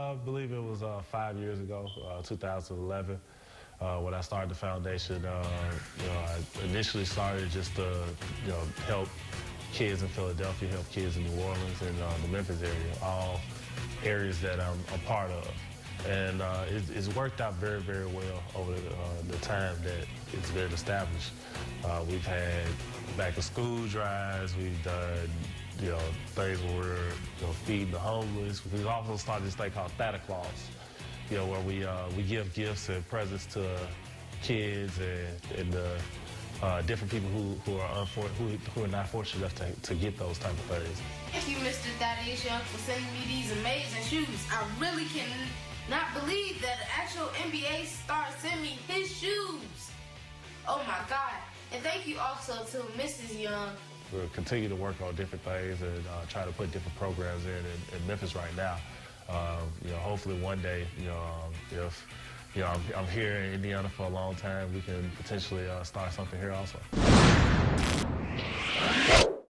I believe it was uh, five years ago, uh, 2011, uh, when I started the foundation. Uh, you know, I initially started just to, you know, help kids in Philadelphia, help kids in New Orleans and uh, the Memphis area, all areas that I'm a part of. And uh, it, it's worked out very, very well over the, the time that it's been established. We've had back to school drives, we've done you know, things where we're you know, feeding the homeless. We've also started this thing called Thaddeclaus, you know, where we, uh, we give gifts and presents to kids and, and uh, uh, different people who, who, are unfor- who, who are not fortunate enough to, to get those type of things. Thank you, Mr. Thaddeus Young, for sending me these amazing shoes. I really can not believe that an actual NBA star sent me his shoes. Oh my God. And thank you also to Mrs. Young We'll continue to work on different things and uh, try to put different programs in, in, in Memphis right now. Uh, you know, hopefully one day, you know, um, if you know I'm, I'm, here in Indiana for a long time, we can potentially uh, start something here also.